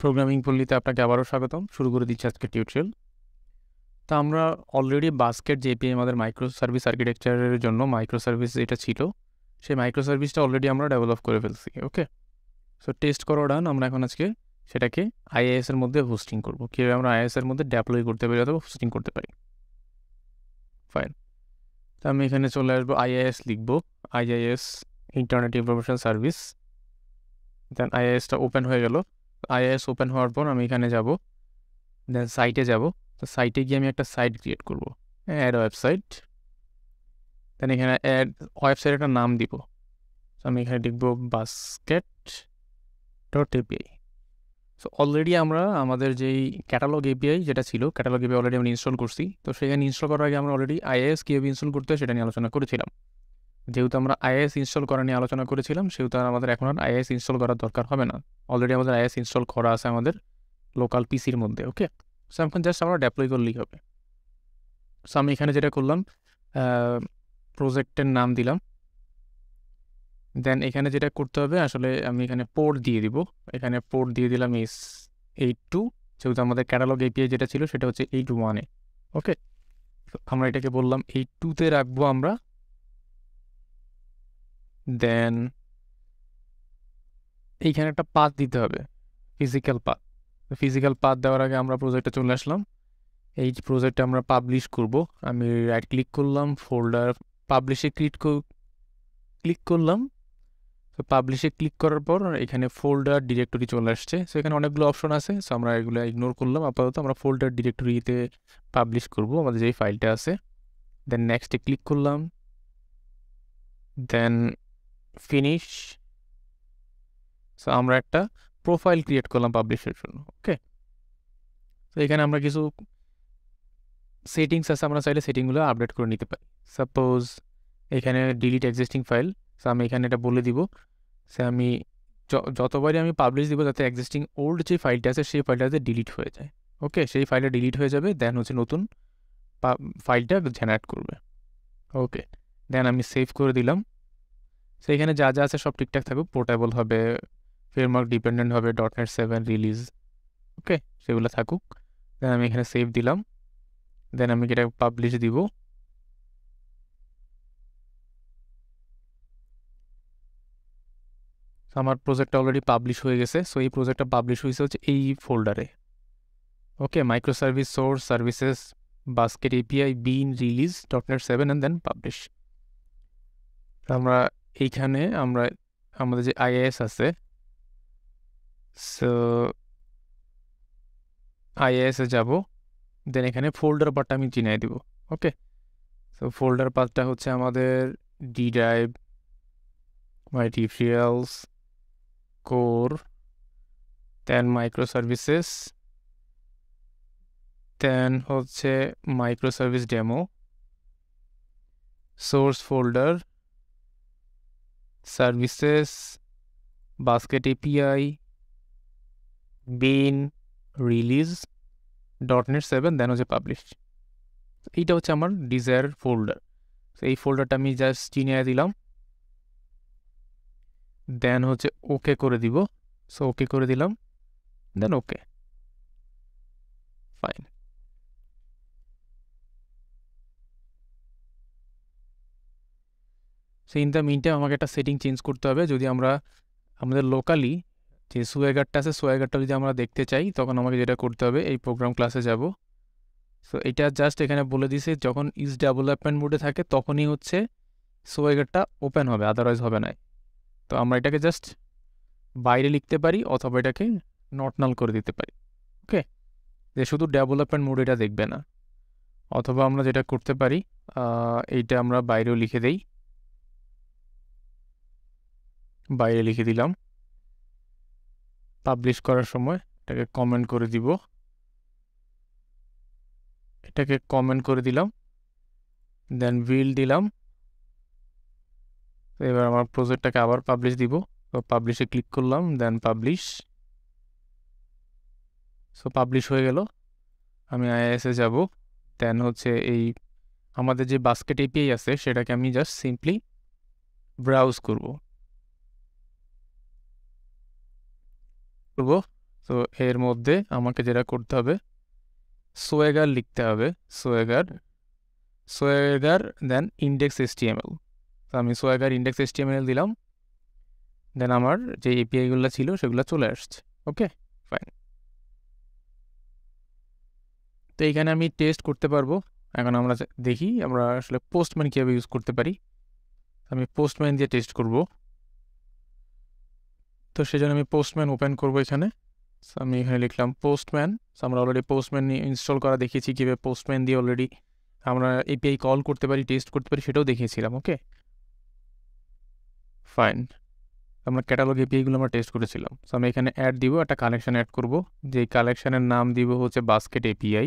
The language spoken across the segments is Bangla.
প্রোগ্রামিং পল্লিতে আপনাকে আবারও স্বাগতম। শুরু করে দিচ্ছি আজকে টিউটোরিয়াল তা আমরা অলরেডি বাস্কেট এপিআই আমাদের মাইক্রো সার্ভিস আর্কিটেকচারের জন্য মাইক্রো সার্ভিস যেটা ছিল, সেই মাইক্রো সার্ভিসটা অলরেডি আমরা ডেভেলপ করে ফেলছি ওকে সো টেস্ট করা ডান আমরা এখন আজকে সেটাকে আইএএস এর মধ্যে হোস্টিং করব। কীভাবে আমরা আইএস এর মধ্যে ডেপ্লয় করতে পারি অথবা হোস্টিং করতে পারি? ফাইন তা আমি এখানে চলে আসব আইআইএস লিখব IIS internet information service then আইআইএসটা open হয়ে গেল। আইএস ওপেন হওয়ার পর আমি এখানে যাব। দেন সাইটে যাব। তো সাইটে গিয়ে আমি একটা সাইট ক্রিয়েট করব। অ্যাড ওয়েবসাইট দেন এখানে অ্যাড ওয়েবসাইট একটা নাম দিব। আমি এখানে লিখব basket dot API so already আমরা আমাদের যেই ক্যাটালগ এপিআই যেটা ছিল ক্যাটালগ এপিআই অলরেডি আমরা ইনস্টল করছি। তো সেখানে ইনস্টল করার আগে আমরা অলরেডি আইএস কীভাবে ইনস্টল করতে সেটা নিয়ে আলোচনা করেছিলাম। যেহেতু আমরা আইএস ইনস্টল করা নিয়ে আলোচনা করেছিলাম, সেহেতু আমাদের এখন আর আইএস ইনস্টল করার দরকার হবে না। অলরেডি আমাদের আইএস ইনস্টল করা আছে আমাদের লোকাল পিসির মধ্যে ওকে সো এখন জাস্ট আমরা ডেপ্লয় করলেই হবে। সো আমি এখানে যেটা করলাম প্রজেক্টের নাম দিলাম। দেন এখানে যেটা করতে হবে, আসলে আমি এখানে পোর্ট দিয়ে দিব। এখানে পোর্ট দিয়ে দিলাম এস এইট টু যেহেতু আমাদের ক্যাটালগ এপিআই যেটা ছিল সেটা হচ্ছে এইট ওয়ানে ওকে আমরা এটাকে বললাম এইট টুতে রাখব আমরা দেন এইখানে একটা পাথ দিতে হবে ফিজিক্যাল পাথ ফিজিক্যাল পাথ দেওয়ার আগে আমরা প্রজেক্টে চলে আসলাম। এই প্রজেক্টটা আমরা পাবলিশ করব। আমি রাইট ক্লিক করলাম ফোল্ডার পাবলিশে ক্লিক ক্লিক করলাম। তো পাবলিশে ক্লিক করার পর এখানে ফোল্ডার ডিরেক্টরি চলে আসছে। সো এখানে অনেকগুলো অপশন আছে। সো আমরা এগুলো ইগনোর করলাম। আপাতত আমরা ফোল্ডার ডিরেক্টরিতে পাবলিশ করব। আমাদের যেই ফাইলটা আছে। দেন নেক্সটে ক্লিক করলাম। দেন ফিনিশ সো আমরা একটা প্রোফাইল ক্রিয়েট করলাম পাবলিশের জন্য ওকে তো এখানে আমরা কিছু সেটিংস আছে, আমরা চাইলে সেটিংগুলো আপডেট করে নিতে পারি। সাপোজ এখানে ডিলিট এক্সিস্টিং ফাইল সো আমি এখানে এটা বলে দিব সে আমি যতবারই আমি পাবলিশ দিব যাতে এক্সিস্টিং ওল্ড যে ফাইলটা আছে, সেই ফাইলটাতে ডিলিট হয়ে যায় ওকে সেই ফাইলটা ডিলিট হয়ে যাবে দেন হচ্ছে নতুন ফাইলটা জেনারেট করবে ওকে দেন আমি সেভ করে দিলাম। সো এখানে যা যা আছে সব ঠিকঠাক থাকুক। পোর্টেবল হবে ফ্রেমওয়ার্ক ডিপেন্ডেন্ট হবে dot net seven release okay সেগুলো থাকুক। দেন আমি এখানে সেভ দিলাম। দেন আমি এটা পাবলিশ দিব আমার প্রজেক্টটা অলরেডি পাবলিশ হয়ে গেছে। সো এই প্রজেক্টটা পাবলিশ হয়েছে হচ্ছে এই ফোল্ডারে okay micro service source services basket API bin release dot net seven and then publish আমরা এইখানে আমরা, আমাদের যে আইএএস আছে সো আইএএসে যাব দেন এখানে ফোল্ডার পার্টটা আমি চিনাই দিব ওকে সো ফোল্ডার পার্টটা হচ্ছে আমাদের D drive materials core then micro services then হচ্ছে micro service demo source folder services, basket API bin release dot net seven then হচ্ছে পাবলিশ এইটা হচ্ছে আমার ডিজায়ার ফোল্ডার এই ফোল্ডারটা আমি জাস্ট চিনিয়ে দিলাম। দেন হচ্ছে ওকে করে দিব। সো ওকে করে দিলাম। Then okay fine so in the mean time আমাকে একটা সেটিং চেঞ্জ করতে হবে। যদি আমরা, আমাদের লোকালি যে সোয়াগারটা আছে সোয়াগারটা যদি আমরা দেখতে চাই, তখন আমাকে যেটা করতে হবে, এই প্রোগ্রাম ক্লাসে যাব। সো এটা জাস্ট এখানে বলে দিছে যখন ইজ ডেভেলপমেন্ট মোডে থাকে, তখনই হচ্ছে সোয়াগারটা ওপেন হবে আদারওয়াইজ হবে না। তো আমরা এটাকে জাস্ট বাইরে লিখতে পারি, অথবা এটাকে নটনাল করে দিতে পারি। ওকে যে শুধু ডেভেলপমেন্ট মোড এটা দেখবে না। অথবা আমরা যেটা করতে পারি এইটা আমরা বাইরেও লিখে দেই। বাইরে লিখে দিলাম। পাবলিশ করার সময় এটাকে কমেন্ট করে দিব। এটাকে কমেন্ট করে দিলাম। দেন বিল দিলাম। এবার আমার প্রজেক্টটাকে আবার পাবলিশ দিব। তো পাবলিশে ক্লিক করলাম দেন পাবলিশ সো পাবলিশ হয়ে গেল। আমি আইএসে যাব। দেন হচ্ছে এই আমাদের যে বাস্কেট এপিআই আছে, সেটাকে আমি জাস্ট সিম্পলি ব্রাউজ করব। করব। তো এর মধ্যে আমাকে যেটা করতে হবে, সোয়েগার লিখতে হবে, সোয়েগার সোয়েগার দেন ইন্ডেক্স এসটিএমএল তো আমি সোয়েগার ইন্ডেক্স এসটিএমএল দিলাম। দেন আমার যে এপিআইগুলো ছিল সেগুলো চলে আসছে। ওকে? ফাইন তো এইখানে আমি টেস্ট করতে পারব। এখন আমরা দেখি আমরা আসলে পোস্টম্যান কীভাবে ইউজ করতে পারি। আমি পোস্টম্যান দিয়ে টেস্ট করব। তো সেজন্য আমি পোস্টম্যান ওপেন করব এখানে। আমি এখানে লিখলাম পোস্টম্যান আমরা অলরেডি পোস্টম্যান ইনস্টল করা দেখিয়েছি কীভাবে পোস্টম্যান দিয়ে অলরেডি আমরা এপিআই কল করতে পারি টেস্ট করতে পারি, সেটাও দেখিয়েছিলাম ওকে ফাইন আমরা ক্যাটালগ এপিআইগুলো আমরা টেস্ট করেছিলাম। সো আমি এখানে অ্যাড দিব, একটা কালেকশন অ্যাড করব। যে কালেকশনের নাম দিব হচ্ছে basket API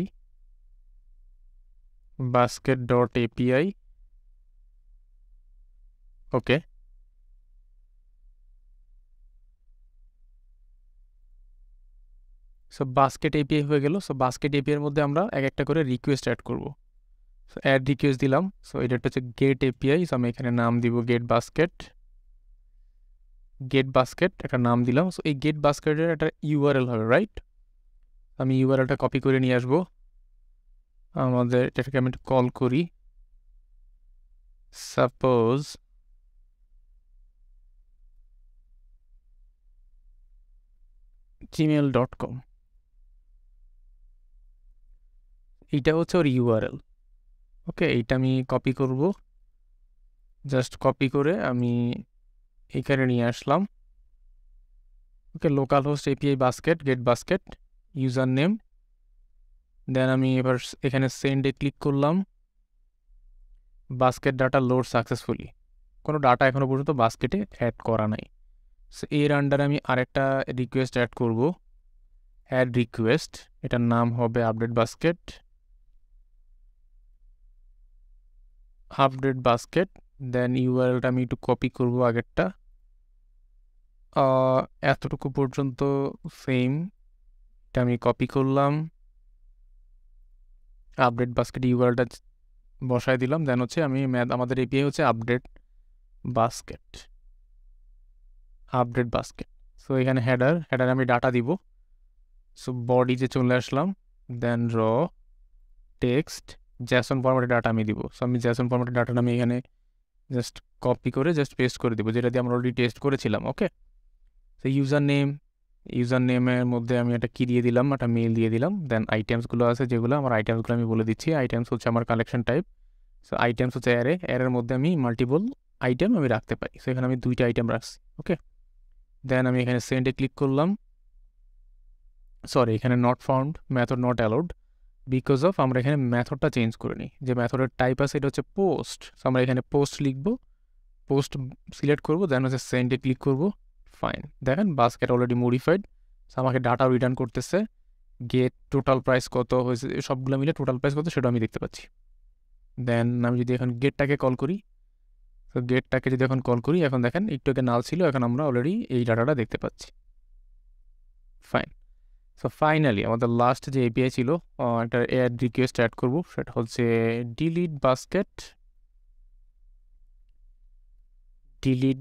basket dot API okay so basket API হয়ে গেল, সো বাস্কেট এপিআইয়ের মধ্যে আমরা এক একটা করে রিকোয়েস্ট অ্যাড করব। সো অ্যাড রিকোয়েস্ট দিলাম, সো এটা হচ্ছে গেট এপিআই সো আমি এখানে নাম দিব গেট বাস্কেট গেট বাস্কেট একটা নাম দিলাম, সো এই গেট বাস্কেটের একটা ইউআরএল হবে রাইট আমি ইউআরএলটা কপি করে নিয়ে আসব। আমাদের এটাকে আমি একটু কল করি। সাপোজ জিমেল ডট কম এইটা হচ্ছে ওর ইউআরএল ওকে, এইটা আমি কপি করব। জাস্ট কপি করে আমি এইখানে নিয়ে আসলাম। Okay local host API basket get basket user name then আমি এবার এখানে সেন্ডে ক্লিক করলাম। বাস্কেট ডাটা লোড সাকসেসফুলি কোনো ডাটা এখনও পর্যন্ত বাস্কেটে অ্যাড করা নাই। সো এর আন্ডারে আমি আরেকটা রিকোয়েস্ট অ্যাড করব। অ্যাড রিকোয়েস্ট এটার নাম হবে update basket update basket then ইউআরএলটা আমি একটু কপি করব আগেরটা। এতটুকু পর্যন্ত সেম এটা আমি কপি করলাম। আপডেট বাস্কেট ইউআরএলটা বসায় দিলাম দেন হচ্ছে আমি ম্যাথ আমাদের এপিআই হচ্ছে update basket update basket so এখানে হেডার হেডার আমি ডাটা দিব। সো বডি যে চলে আসলাম দেন র টেক্সট জ্যাসন ফরম্যাটে ডাটা আমি দিব। সো আমি জ্যাসন ফরম্যাটে ডাটাটা আমি এখানে জাস্ট কপি করে জাস্ট পেস্ট করে দিব, যেটা দিয়ে আমরা অলরেডি টেস্ট করেছিলাম ওকে তো ইউজার নেম ইউজার নেমের মধ্যে আমি একটা কি দিয়ে দিলাম, একটা মেল দিয়ে দিলাম দেন আইটেমসগুলো আছে যেগুলো, আমার আইটেমসগুলো আমি বলে দিচ্ছি। আইটেমস হচ্ছে আমার কালেকশন টাইপ সো আইটেমস হচ্ছে অ্যারে অ্যারের মধ্যে আমি মাল্টিপল আইটেম আমি রাখতে পারি। সো এখানে আমি দুইটা আইটেম রাখছি ওকে দেন আমি এখানে সেন্ডে ক্লিক করলাম। সরি এখানে not found method not allowed because of আমরা এখানে মেথডটা চেঞ্জ করে নিই। যে মেথডের টাইপ আছে, এটা হচ্ছে পোস্ট সো আমরা এখানে পোস্ট লিখব। পোস্ট সিলেক্ট করব দেন হচ্ছে সেন্ডে ক্লিক করব। ফাইন দেখেন বাস্কেট অলরেডি মডিফাইড আমাকে ডাটা রিটার্ন করতেছে। গেট টোটাল প্রাইস কত হয়েছে, সবগুলো মিলে টোটাল প্রাইস কত, সেটা আমি দেখতে পাচ্ছি। দেন আমি যদি এখন গেটটাকে কল করি, তো গেটটাকে যদি এখন কল করি, এখন দেখেন, একটু আগে নাল ছিল, এখন আমরা অলরেডি এই ডাটাটা দেখতে পাচ্ছি। ফাইন সো ফাইনালি আমাদের লাস্ট যে এপিআই ছিল একটা অ্যাড রিকোয়েস্ট অ্যাড করব, সেটা হচ্ছে delete basket delete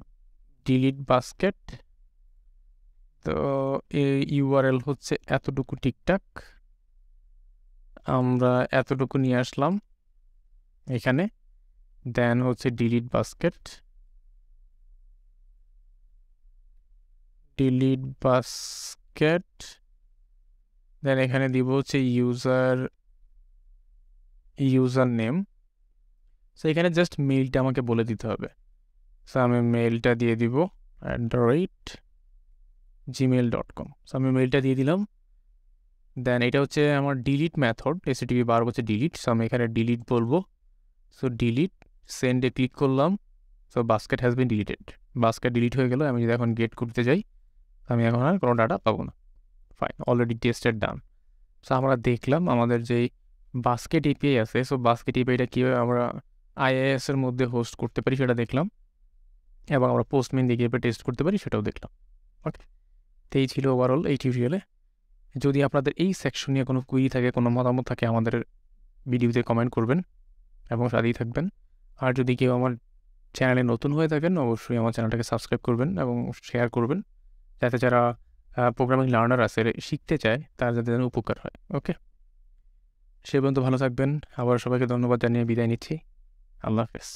delete basket তো এই ইউআরএল হচ্ছে এতটুকু ঠিকঠাক আমরা এতটুকু নিয়ে আসলাম এখানে। দেন হচ্ছে delete basket delete basket then এখানে দিব হচ্ছে ইউজার ইউজার নেম সো এখানে জাস্ট মেইলটা আমাকে বলে দিতে হবে। সো আমি মেইলটা দিয়ে দিব rate gmail dot com so আমি মেইলটা দিয়ে দিলাম। দেন এটা হচ্ছে আমার ডিলিট মেথড এসিটিভি বার হচ্ছে ডিলিট সো আমি এখানে ডিলিট বলব। সো ডিলিট সেন্ডে ক্লিক করলাম। So basket has been deleted basket delete হয়ে গেল। আমি যদি এখন গেট করতে যাই আমি এখন আর কোনো ডাটা পাবো না। Fine already tested done so আমরা দেখলাম আমাদের যেই বাস্কেট এপিআই আছে সো বাস্কেট এপিআইটা কীভাবে আমরা আইএএস এর মধ্যে হোস্ট করতে পারি সেটা দেখলাম এবং আমরা পোস্টমেন দিয়ে কীভাবে টেস্ট করতে পারি সেটাও দেখলাম ওকে তো এই ছিল ওভারঅল এই টিউটোরিয়ালে যদি আপনাদের এই সেকশন নিয়ে কোনো কুইরি থাকে, কোনো মতামত থাকে, আমাদের ভিডিওতে কমেন্ট করবেন এবং সাথেই থাকবেন। আর যদি কেউ আমার চ্যানেলে নতুন হয়ে থাকেন, অবশ্যই আমার চ্যানেলটাকে সাবস্ক্রাইব করবেন এবং শেয়ার করবেন। যাতে যারা প্রোগ্রামিং লার্নার আছে শিখতে চায়, তার যাতে যেন উপকার হয় ওকে সে পর্যন্ত ভালো থাকবেন, আবার সবাইকে ধন্যবাদ জানিয়ে বিদায় নিচ্ছি, আল্লাহ হাফেজ।